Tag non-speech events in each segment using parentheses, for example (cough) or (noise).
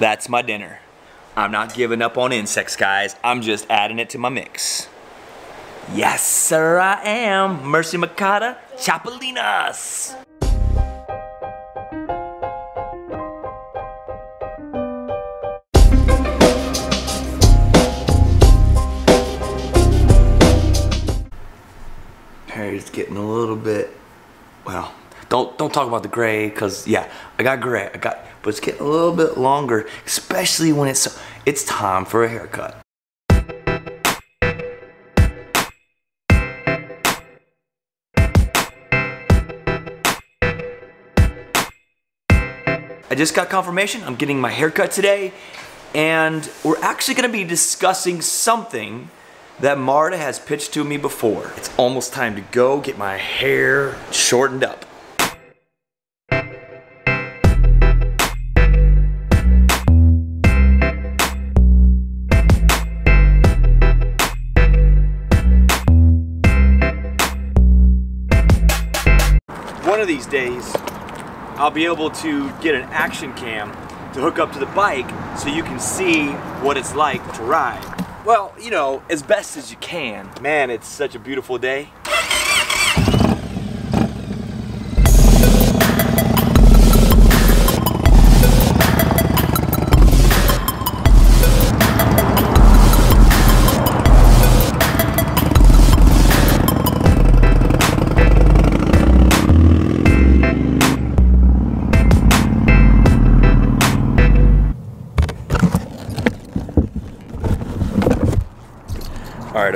That's my dinner. I'm not giving up on insects, guys. I'm just adding it to my mix. Yes, sir, I am. Merci Mercado, Chapulines. Hair's getting a little bit, don't don't talk about the gray, cause yeah, I got gray, I got, but it's getting a little bit longer, especially when it's it's time for a haircut. I just got confirmation. I'm getting my haircut today, and we're actually gonna be discussing something that Marta has pitched to me before. It's almost time to go get my hair shortened up. One of these days, I'll be able to get an action cam to hook up to the bike so you can see what it's like to ride. Well, you know, as best as you can. Man, it's such a beautiful day.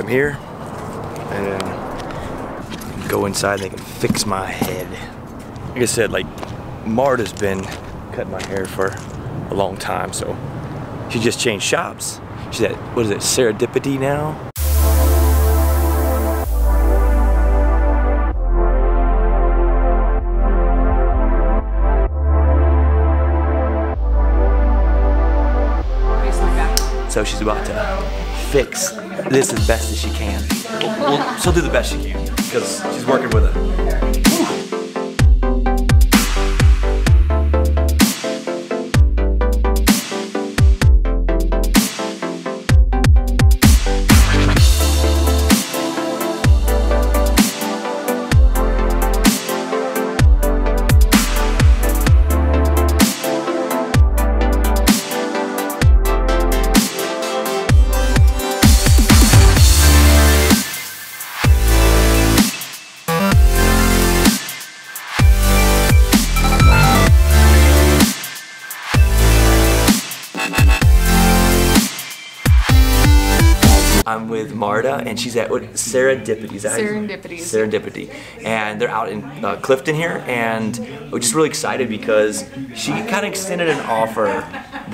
I'm here, and go inside. and They can fix my head. Like I said, like Marta's been cutting my hair for a long time, so she just changed shops. She's at what is it, Sarahdipity now? So she's about to fix this as best as she can. Well, well, she'll do the best she can because she's working with it. I'm with Marta, and she's at what Sarahdipity. Is that Sarahdipity. Sarahdipity, and they're out in uh, Clifton here, and we're just really excited because she kind of extended an offer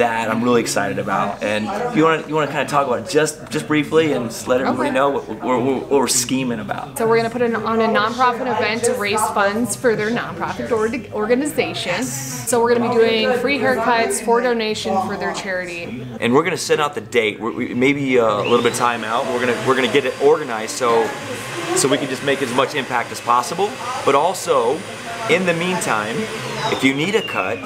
that I'm really excited about. And if you want to, you want to kind of talk about it just just briefly and just let everybody Okay. know what, we're- what we're scheming about. So we're going to put it on a nonprofit event to raise funds for their nonprofit or- organization. So we're going to be doing free haircuts for donation for their charity. and we're gonna set out the date. We're, we, maybe uh, a little bit of time out. We're gonna we're gonna get it organized so so we can just make as much impact as possible. But also, in the meantime, if you need a cut,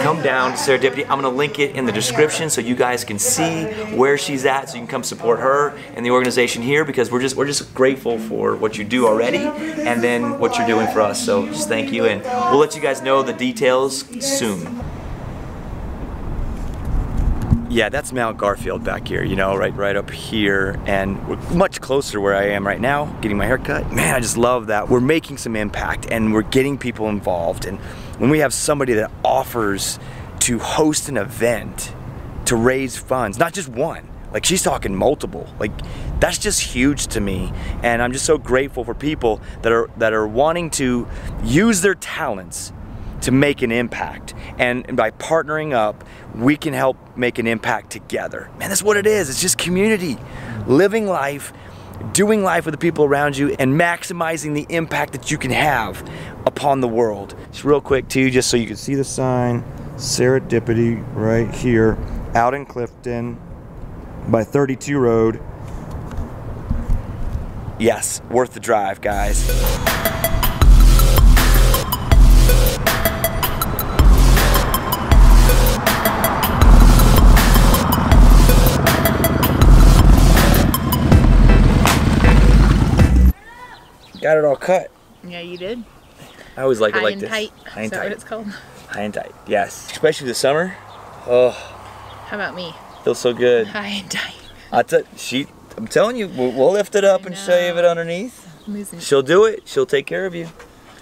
come down to Sarahdipity. I'm gonna link it in the description so you guys can see where she's at, so you can come support her and the organization here because we're just we're just grateful for what you do already and then what you're doing for us. So just thank you, and we'll let you guys know the details soon. Yeah, that's Mount Garfield back here, you know, right right up here and we're much closer where I am right now, getting my hair cut. Man, I just love that. We're making some impact and we're getting people involved and when we have somebody that offers to host an event to raise funds, not just one, like she's talking multiple. Like that's just huge to me and I'm just so grateful for people that are that are wanting to use their talents to make an impact. And, by partnering up, we can help make an impact together. Man, that's what it is. It's just community, living life, doing life with the people around you, and maximizing the impact that you can have upon the world. Just real quick, too, just so you can see the sign Sarahdipity right here out in Clifton by 32 Road. Yes, worth the drive, guys. Cut. Yeah, you did. I always like High it like and this. tight. High Is and that what tight. it's called? High and tight. Yes. Especially the summer. Oh, How about me? feels so good. High and tight. I t- she. I'm telling you, we'll, we'll lift it up and shave it underneath. Losing. She'll do it. She'll take care of you.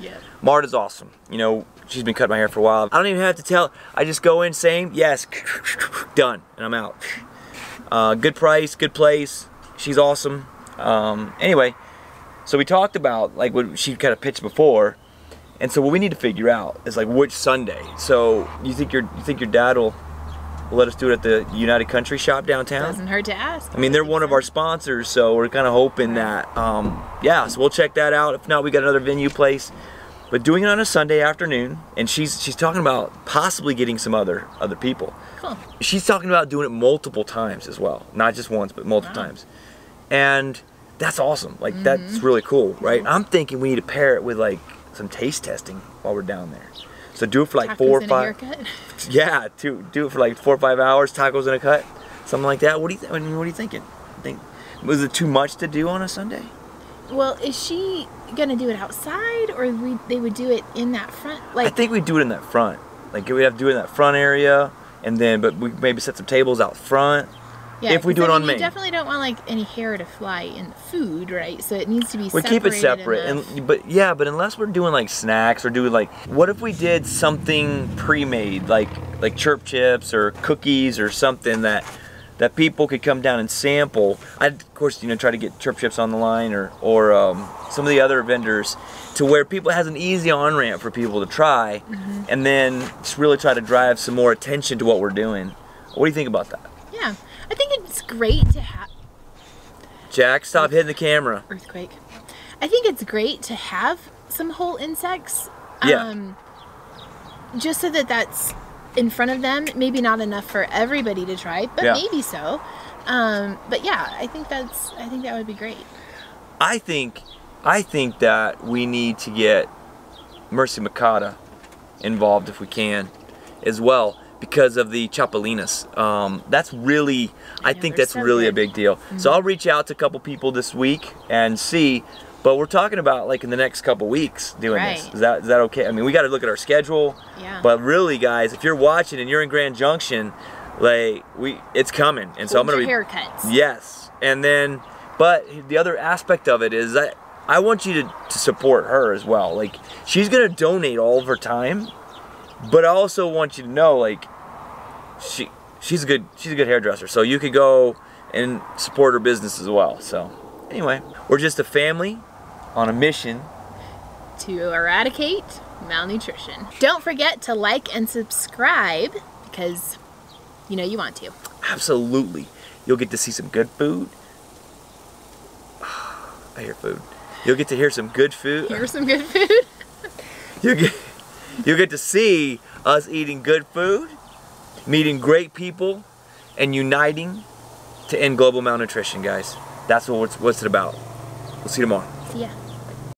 Yeah. Marta's awesome. You know, she's been cutting my hair for a while. I don't even have to tell. I just go in same, yes, (laughs) done, and I'm out. Uh, good price, good place. She's awesome. Um, anyway, so we talked about like what she kind of pitched before, and so what we need to figure out is like which Sunday. So you think your you think your dad will let us do it at the United Country Shop downtown? Doesn't hurt to ask. I mean, they're one of our sponsors, so we're kind of hoping that, um, yeah, so we'll check that out. If not, we got another venue place. But doing it on a Sunday afternoon, and she's she's talking about possibly getting some other other people. Cool. She's talking about doing it multiple times as well, not just once, but multiple Wow. times. And that's awesome. Like Mm-hmm. that's really cool, right? I'm thinking we need to pair it with like some taste testing while we're down there. So do it for like Tacos four or five. (laughs) Yeah, to do it for like four or five hours, tacos in a cut, something like that. What do you th- I mean, what are you thinking? Think was it too much to do on a Sunday? Well, is she gonna do it outside, or we, they would do it in that front? Like, I think we do it in that front. Like we have to do it in that front area, and then but we maybe set some tables out front. Yeah, if we do I it on mean, Main. You definitely don't want like any hair to fly in the food, right? So it needs to be. We keep it separate, enough. and but yeah, but unless we're doing like snacks or doing like, what if we did something pre-made, like like chirp chips or cookies or something that that people could come down and sample. I'd of course you know try to get chirp chips on the line or or um, some of the other vendors to where people has an easy on ramp for people to try, Mm-hmm. and then just really try to drive some more attention to what we're doing. What do you think about that, yeah, I it's great to have Jack? Stop hitting the camera. earthquake. I think it's great to have some whole insects. Yeah. Um, just so that that's in front of them. Maybe not enough for everybody to try, but Yeah. maybe so. Um, but yeah, I think that's. I think that would be great. I think I think that we need to get Merci Mercado involved if we can as well because of the chapulines. Um, that's really I Yeah, think that's so really a big deal. So I'll reach out to a couple people this week and see but we're talking about like in the next couple weeks doing this. Is that is that okay? I mean, we got to look at our schedule. Yeah. But really, guys, if you're watching and you're in Grand Junction, like we, it's coming, and so I'm gonna be haircuts. Yes, and then, but the other aspect of it is that I want you to, to support her as well. Like she's gonna donate all of her time, but I also want you to know like she she's a good she's a good hairdresser, so you could go and support her business as well. So anyway, we're just a family on a mission. to eradicate malnutrition. Don't forget to like and subscribe because you know you want to. Absolutely, you'll get to see some good food. (sighs) I hear food. You'll get to hear some good food. Hear some good food. (laughs) You get you get to see us eating good food, meeting great people, and uniting to end global malnutrition, guys. That's what what's, what's it about. We'll see you tomorrow. See ya.